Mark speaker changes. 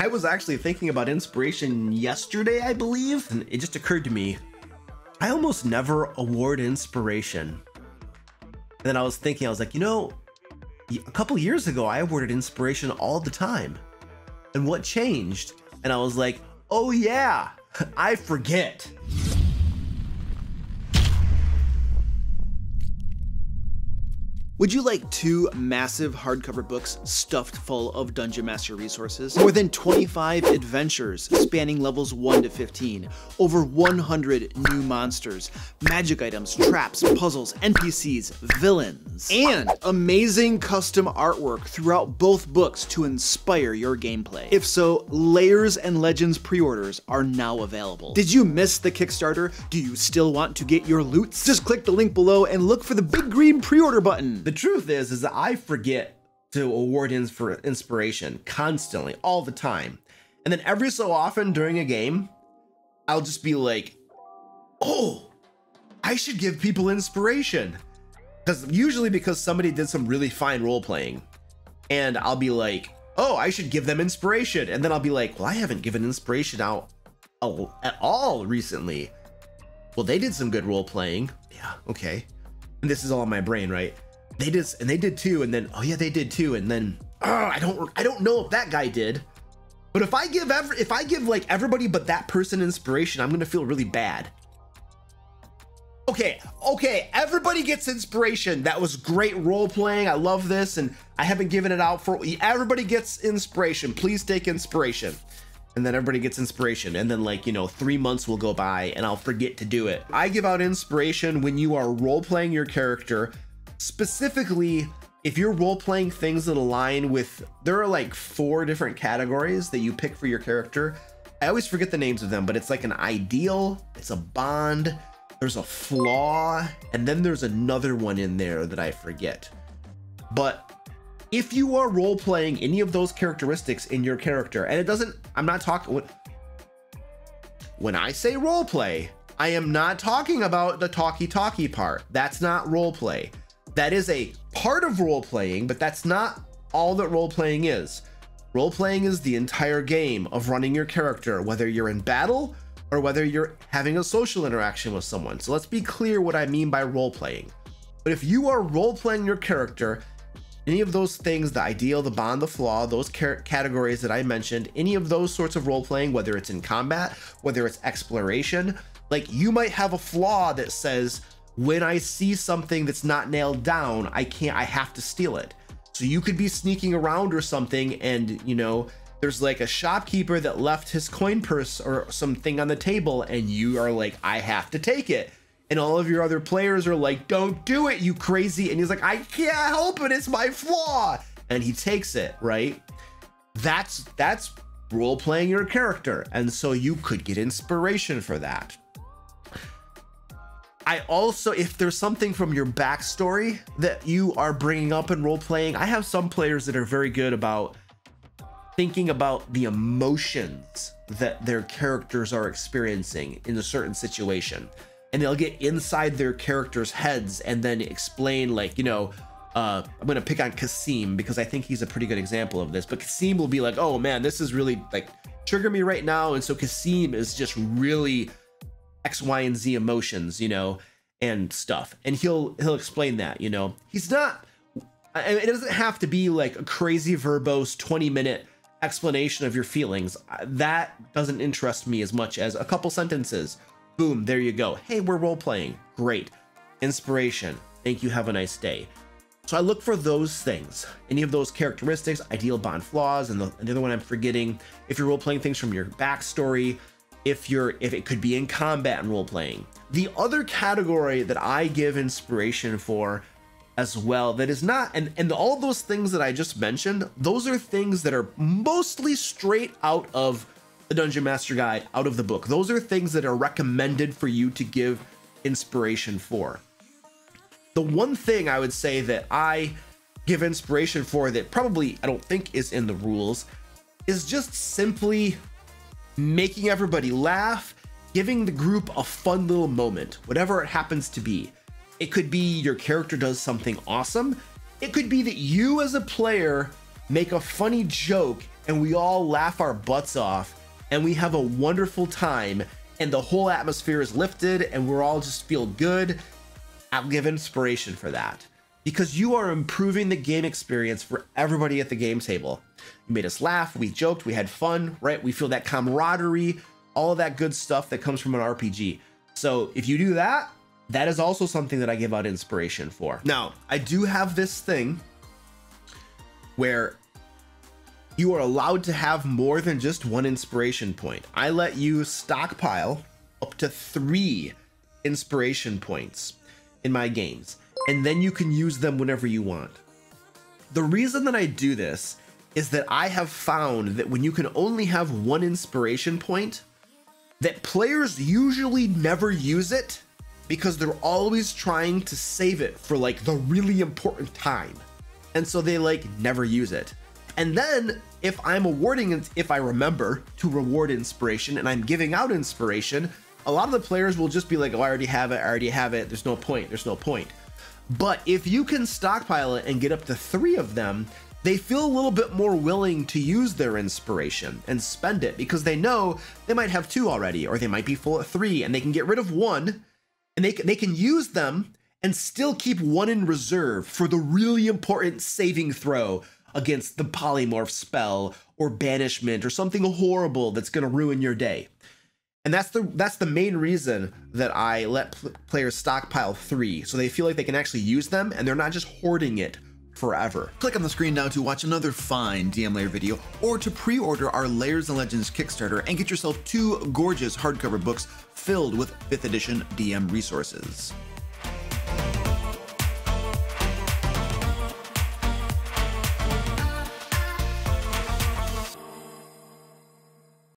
Speaker 1: I was actually thinking about inspiration yesterday, I believe, and it just occurred to me I almost never award inspiration. And then I was thinking, I was like, you know, a couple years ago, I awarded inspiration all the time. And what changed? And I was like, oh yeah, I forget.
Speaker 2: Would you like two massive hardcover books stuffed full of Dungeon Master resources? More than 25 adventures spanning levels 1 to 15, over 100 new monsters, magic items, traps, puzzles, NPCs, villains, and amazing custom artwork throughout both books to inspire your gameplay. If so, Lairs and Legends pre-orders are now available. Did you miss the Kickstarter? Do you still want to get your loots? Just click the link below and look for the big green pre-order button.
Speaker 1: The truth is, is that I forget to award ins for inspiration constantly, all the time. And then every so often during a game, I'll just be like, oh, I should give people inspiration. Because usually because somebody did some really fine role playing. And I'll be like, oh, I should give them inspiration. And then I'll be like, well, I haven't given inspiration out at all recently. Well, they did some good role playing. Yeah, okay. And this is all in my brain, right? They just and they did too and then oh yeah they did too and then oh, i don't i don't know if that guy did. But if i give ever if i give like everybody but that person inspiration i'm gonna feel really bad. Okay okay everybody gets inspiration. That was great role playing i love this and i haven't given it out for everybody gets inspiration. Please take inspiration. And then everybody gets inspiration. And then like you know three months will go by and i'll forget to do it. I give out inspiration when you are role playing your character specifically if you're role playing things that align with there are like four different categories that you pick for your character. I always forget the names of them but it's like an ideal it's a bond there's a flaw and then there's another one in there that i forget. But if you are role playing any of those characteristics in your character and it doesn't i'm not talking when, i say role play i am not talking about the talkie talkie part. That's not role play that is a part of role playing, but that's not all that role playing is. Role playing is the entire game of running your character, whether you're in battle or whether you're having a social interaction with someone. So let's be clear what I mean by role playing. But if you are role playing your character, any of those things, the ideal, the bond, the flaw, those categories that I mentioned, any of those sorts of role playing, whether it's in combat, whether it's exploration, like you might have a flaw that says, when I see something that's not nailed down, I can't, I have to steal it. So you could be sneaking around or something and, you know, there's like a shopkeeper that left his coin purse or something on the table and you are like, I have to take it. And all of your other players are like, don't do it, you crazy. And he's like, I can't help it, it's my flaw. And he takes it, right? That's, that's role playing your character. And so you could get inspiration for that. I also, if there's something from your backstory that you are bringing up in role playing, I have some players that are very good about thinking about the emotions that their characters are experiencing in a certain situation. And they'll get inside their characters' heads and then explain, like, you know, uh, I'm gonna pick on Kasim because I think he's a pretty good example of this. But Kasim will be like, oh man, this is really like trigger me right now. And so Kasim is just really X, Y, and Z emotions, you know, and stuff. And he'll he'll explain that, you know. He's not I mean, it doesn't have to be like a crazy verbose 20 minute explanation of your feelings. That doesn't interest me as much as a couple sentences. Boom, there you go. Hey, we're role playing. Great. Inspiration. Thank you. Have a nice day. So I look for those things, any of those characteristics, ideal bond flaws, and the, and the other one I'm forgetting. If you're role playing things from your backstory, if you're if it could be in combat and role playing. The other category that I give inspiration for as well that is not and and all those things that I just mentioned, those are things that are mostly straight out of the Dungeon Master Guide, out of the book. Those are things that are recommended for you to give inspiration for. The one thing I would say that I give inspiration for that probably I don't think is in the rules is just simply making everybody laugh, giving the group a fun little moment, whatever it happens to be. It could be your character does something awesome. It could be that you as a player make a funny joke, and we all laugh our butts off, and we have a wonderful time, and the whole atmosphere is lifted, and we're all just feel good. I'll give inspiration for that because you are improving the game experience for everybody at the game table. You made us laugh, we joked, we had fun, right? We feel that camaraderie, all that good stuff that comes from an RPG. So if you do that, that is also something that I give out inspiration for. Now, I do have this thing where you are allowed to have more than just one inspiration point. I let you stockpile up to three inspiration points in my games, and then you can use them whenever you want. The reason that I do this is that I have found that when you can only have one inspiration point, that players usually never use it because they're always trying to save it for like the really important time. And so they like never use it. And then if I'm awarding if I remember to reward inspiration and I'm giving out inspiration, a lot of the players will just be like, "Oh, I already have it. I already have it. There's no point. There's no point." But if you can stockpile it and get up to 3 of them, they feel a little bit more willing to use their inspiration and spend it because they know they might have two already or they might be full at 3 and they can get rid of one and they they can use them and still keep one in reserve for the really important saving throw against the polymorph spell or banishment or something horrible that's going to ruin your day. And that's the that's the main reason that I let pl- players stockpile 3 so they feel like they can actually use them and they're not just hoarding it forever.
Speaker 3: Click on the screen now to watch another fine DM Lair video or to pre-order our Lairs and Legends Kickstarter and get yourself two gorgeous hardcover books filled with 5th edition DM resources.